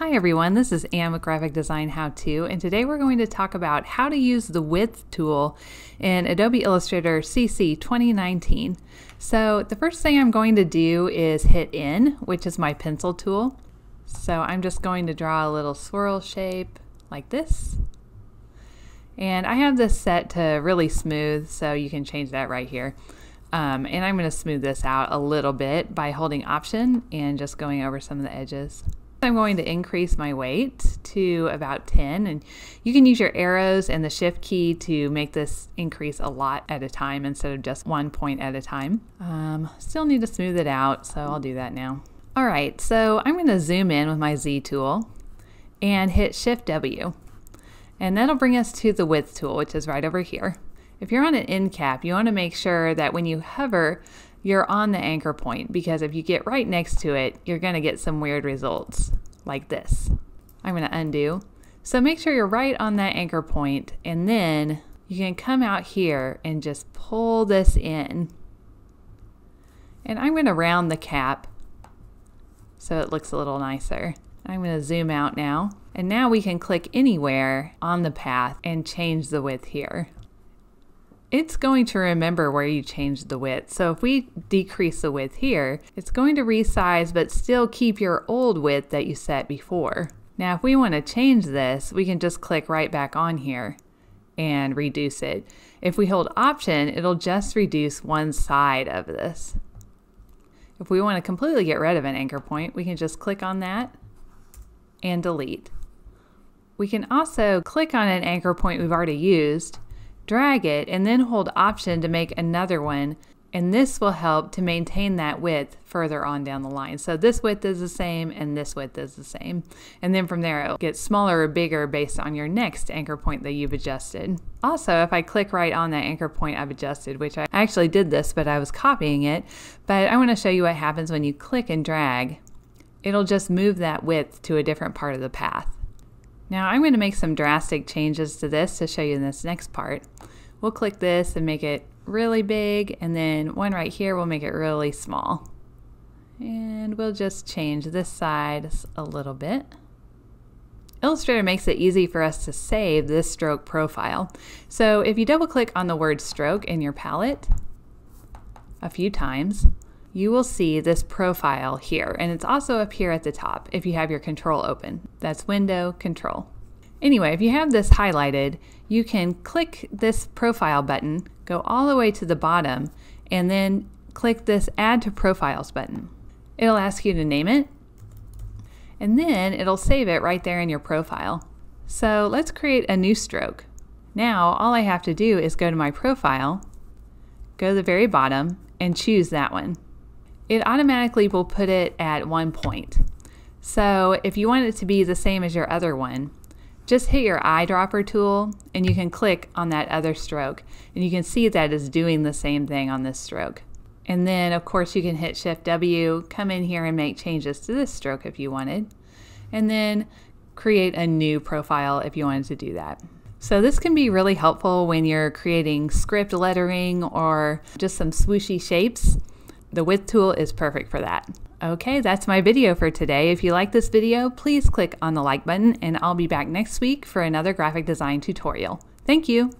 Hi everyone, this is Anne with Graphic Design How To, and today we're going to talk about how to use the width tool N Adobe Illustrator CC 2019. So the first thing I'm going to do is hit in, which is my pencil tool. So I'm just going to draw a little swirl shape like this. And I have this set to really smooth, so you can change that right here. Um, and I'm going to smooth this out a little bit by holding Option and just going over some of the edges. I'm going to increase my weight to about 10 and you can use your arrows and the shift key to make this increase a lot at a time instead of just one point at a time. Um, still need to smooth it out so I'll do that now. Alright so I'm going to zoom in with my Z tool and hit shift W and that'll bring us to the width tool which is right over here. If you're on an end cap you want to make sure that when you hover you're on the anchor point because if you get right next to it, you're going to get some weird results like this. I'm going to undo. So make sure you're right on that anchor point and then you can come out here and just pull this in. And I'm going to round the cap so it looks a little nicer. I'm going to zoom out now. And now we can click anywhere on the path and change the width here it's going to remember where you changed the width. So if we decrease the width here, it's going to resize but still keep your old width that you set before. Now if we want to change this, we can just click right back on here and reduce it. If we hold option, it'll just reduce one side of this. If we want to completely get rid of an anchor point, we can just click on that and delete. We can also click on an anchor point we've already used drag it, and then hold Option to make another one. And this will help to maintain that width further on down the line. So this width is the same and this width is the same. And then from there, it'll get smaller or bigger based on your next anchor point that you've adjusted. Also, if I click right on that anchor point I've adjusted, which I actually did this, but I was copying it, but I wanna show you what happens when you click and drag. It'll just move that width to a different part of the path. Now I'm going to make some drastic changes to this to show you in this next part. We'll click this and make it really big and then one right here we'll make it really small. And we'll just change this side a little bit. Illustrator makes it easy for us to save this stroke profile. So if you double click on the word stroke in your palette a few times, you will see this profile here, and it's also up here at the top if you have your control open. That's window control. Anyway, if you have this highlighted, you can click this profile button, go all the way to the bottom, and then click this add to profiles button. It'll ask you to name it, and then it'll save it right there in your profile. So let's create a new stroke. Now all I have to do is go to my profile, go to the very bottom, and choose that one it automatically will put it at one point. So if you want it to be the same as your other one, just hit your eyedropper tool and you can click on that other stroke and you can see that it's doing the same thing on this stroke. And then of course you can hit Shift W, come in here and make changes to this stroke if you wanted, and then create a new profile if you wanted to do that. So this can be really helpful when you're creating script lettering or just some swooshy shapes. The width tool is perfect for that. Okay, that's my video for today. If you like this video, please click on the like button and I'll be back next week for another graphic design tutorial. Thank you.